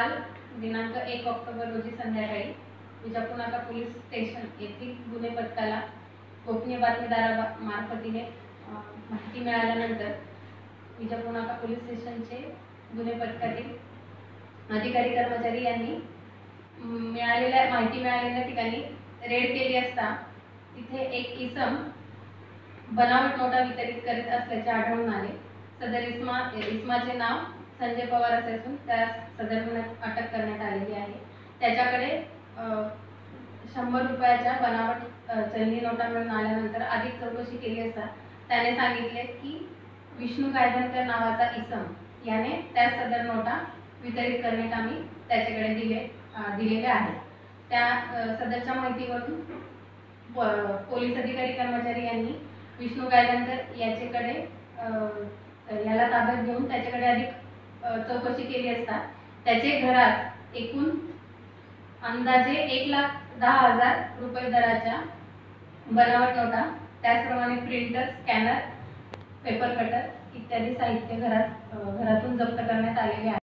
काल दिनांक एक ऑक्टोबर रोजी संध्याकाळी विजापूर नाका पोलीस स्टेशन येथील गुन्हे पथकाला गोपनीय बातमीदारामार्फतीने माहिती मिळाल्यानंतर विजापूर नाका पोलीस स्टेशनचे गुन्हे पथकातील अधिकारी कर्मचारी यांनी मिळालेल्या माहिती मिळालेल्या ठिकाणी रेड केली असता तिथे एक इसम बनावट नोटा वितरित करीत असल्याचे आढळून आले. सदर इस्मा इस्माचे नाव संजय पवार असे असून त्या सदर अटक करण्यात आलेली आहे. त्याच्याकडे शंभर रुपयाच्या बनावट चलनी नोटा मिळून आल्यानंतर अधिक चौकशी केली असता त्याने सांगितले की विष्णू गायधनकर नावाचा इसम याने त्या सदर नोटा वितरित करण्याकामी त्याच्याकडे दिले दिलेले दिलेल्या आहेत. त्या सदरच्या माहितीवरून पोलीस अधिकारी कर्मचारी यांनी विष्णू गायधनकर याच्याकडे याला ताब्यात घेऊन त्याच्याकडे अधिक चौकशी केली असता त्याचे घरात एकूण अंदाजे एक लाख दहा हजार रुपये दराच्या बनावट नोटा त्याचप्रमाणे प्रिंटर स्कॅनर पेपर कटर इत्यादी साहित्य घरात घरातून जप्त करण्यात आलेले आहे.